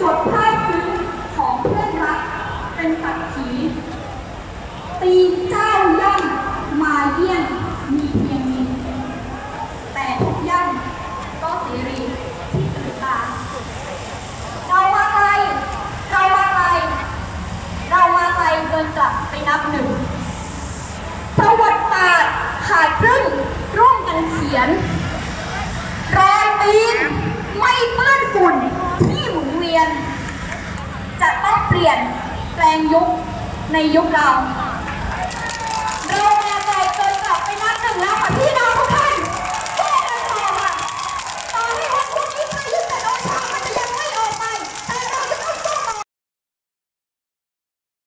จดภาพซึ้งของเพื่อนรักเป็นสักขีตีเจ้าย่ำมาเยี่ยมมีเพียงนินแต่ทุกย่ำก็เสรีที่ตื่นตา เรามาไกล เรามาไกล เรามาไกลเกินกลับไปนับหนึ่งประวัติศาสตร์ขาดครึ่งร่วมกันเขียน รอยตีนไม่เปื้อนฝุ่นที่หมุนเวียน จะต้องเป ลี่ยนแปลงยุคในยุคเรา